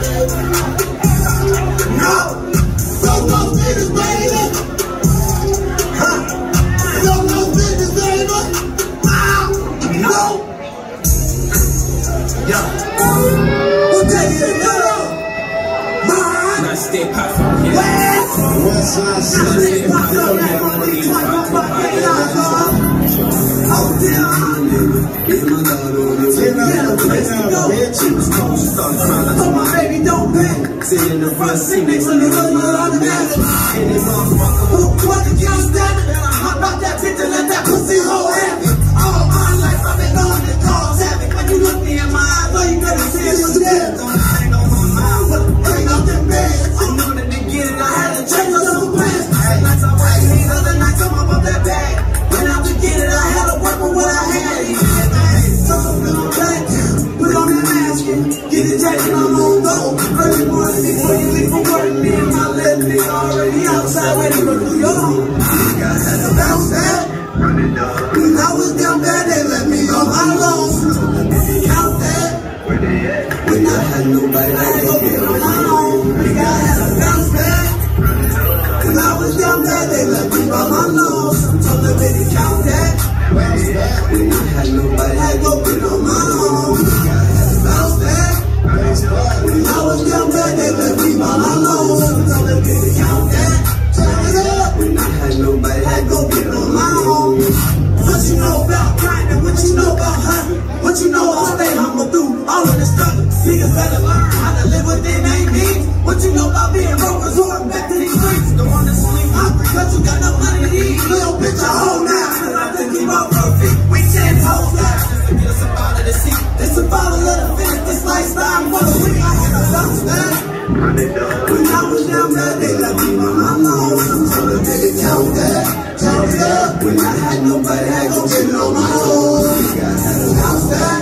no pop from here. West side, stay pop from here. Oh, damn. It's my love, oh, damn. It's my love, oh, damn front seat next to the other man. Any motherfucker already outside waiting for New York. I had to bounce back. When I was down bad, they let me on my loan. Count that. When I had nobody, I go get on my own. I had to bounce back. When I was down bad, they let me on my loan. Told the baby count that. When I had nobody, I go get on my own. Know about being broke, back to these streets? Sleep cause you got no money to eat. Little bitch, I hold now. I profit. We. Just to get us up out of the seat. This the finish, this lifestyle for. I had a. When I was down bad, they let me on my loan. So the nigga count that, count that. When I had nobody, I go get it on my own. I had a bounce back.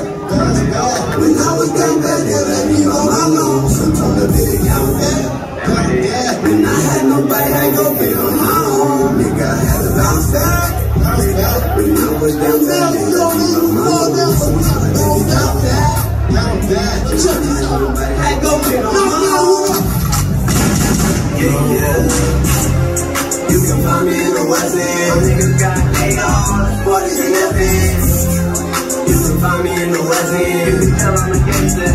When I was down bad, they let me on my You can find me in the West End. Niggas got ARs, 40s and FNs. You can find me in the West End. You can tell I'm a gangster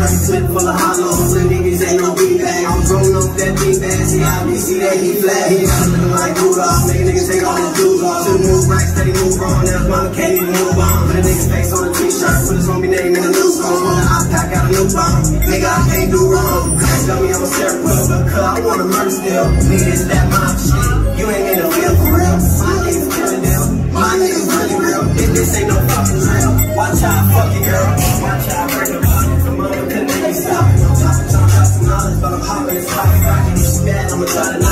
Cause clip full of hollows and niggas ain't no beat. I'm thrown up that beat bag. See how we see that he flat. He looking like Rudolph. Make niggas take all his dudes off. Two new racks he move on. Now mama can't even move on. Put a nigga's face on a t-shirt. Put his homie name in a new song. When the I pack out a new bomb. Nigga, I can't do wrong. Crash got me on a syrup cause I wanna murder still. Nigga, it's that mob shit. You ain't in the field for real. I'm a